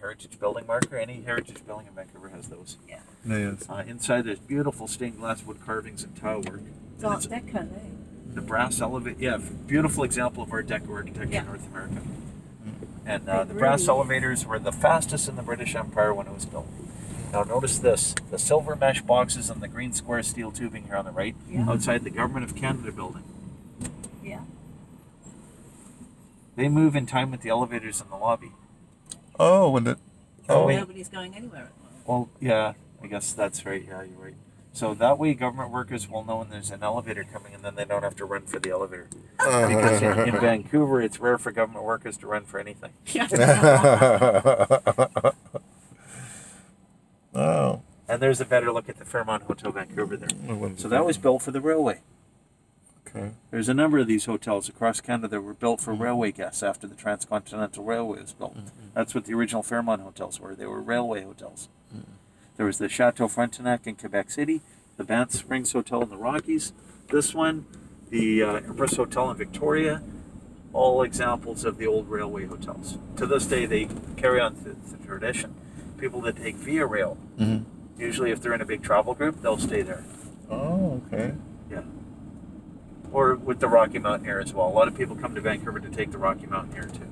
heritage building marker. Any heritage building in Vancouver has those. Yeah. Yes. Uh, inside, there's beautiful stained glass wood carvings and tile work. It's And Art it's Deco, eh? the brass elevator. Yeah, beautiful example of Art Deco architecture Yeah. in North America. And uh, the brass really is. elevators were the fastest in the British Empire when it was built. Now notice this: the silver mesh boxes and the green square steel tubing here on the right, Yeah. outside the Government of Canada building. Yeah. They move in time with the elevators in the lobby. Oh, when the. Oh, Oh. Nobody's going anywhere at the moment. Well, yeah, I guess that's right. Yeah, you're right. So that way, government workers will know when there's an elevator coming, and then they don't have to run for the elevator. Uh-huh. Because in, in Vancouver, it's rare for government workers to run for anything. oh. And there's a better look at the Fairmont Hotel Vancouver there. So So that was built for the railway. Okay. There's a number of these hotels across Canada that were built for railway guests after the Transcontinental Railway was built. That's what the original Fairmont hotels were. They were railway hotels. There was the Chateau Frontenac in Quebec City, the Banff Springs Hotel in the Rockies, this one, the uh, Empress Hotel in Victoria, all examples of the old railway hotels. To this day, they carry on the, the tradition. People that take Via Rail, Mhm. usually if they're in a big travel group, they'll stay there. Oh, okay. Or with the Rocky Mountaineer as well. A lot of people come to Vancouver to take the Rocky Mountaineer too.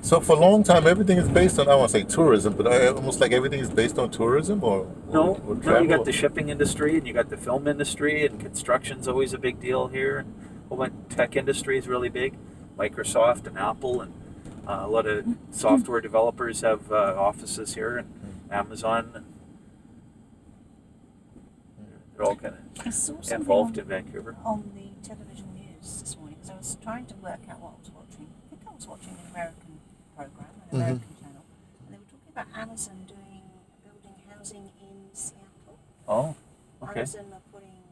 So for a long time, everything is based on I want to say tourism, but I, almost like everything is based on tourism or, No, or, or no, you got the shipping industry and you got the film industry and construction's always a big deal here. Well, what tech industry is really big. Microsoft and Apple and uh, a lot of software developers have uh, offices here and Amazon. And they're all kind of involved on, in Vancouver. Television news this morning because I was trying to work out what I was watching. I think I was watching an American program, an Mhm. American channel, and they were talking about Amazon doing building housing in Seattle. Oh, okay. Amazon are putting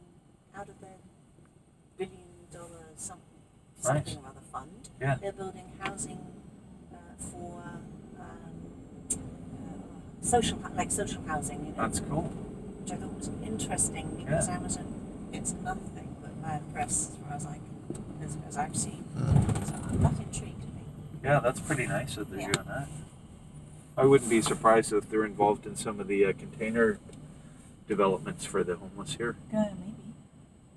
out of their billion dollar something, Nice. or other fund. Yeah. They're building housing uh, for um, uh, social, like social housing. You know, That's cool. which I thought was interesting because Amazon it's nothing but bad press as far as I can, as, as I've seen. Hmm. So that intrigued me. Yeah, that's pretty nice that they're Yeah. doing that. I wouldn't be surprised if they're involved in some of the uh, container developments for the homeless here, Yeah, maybe.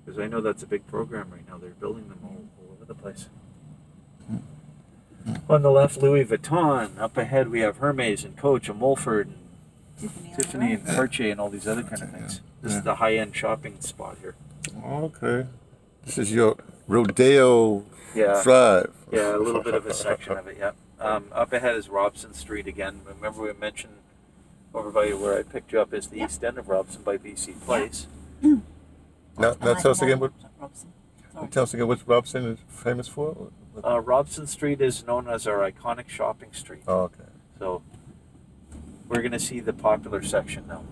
because I know that's a big program right now. They're building them all, all over the place. Hmm. On the left, Louis Vuitton. Up ahead, we have Hermes and Coach and Wolford and Tiffany. Tiffany and Yeah. Cartier and all these other kind of things. This Yeah. is the high-end shopping spot here. Okay. This is your Rodeo Yeah, Drive. yeah, a little bit of a section of it. Yeah. Um, up ahead is Robson Street again. Remember we mentioned over by where I picked you up is the Yeah. east end of Robson by BC Place. Now, I now tell us again what Robson. Sorry. tell us again what Robson is famous for. Uh, Robson Street is known as our iconic shopping street. Oh, okay. So we're going to see the popular section now.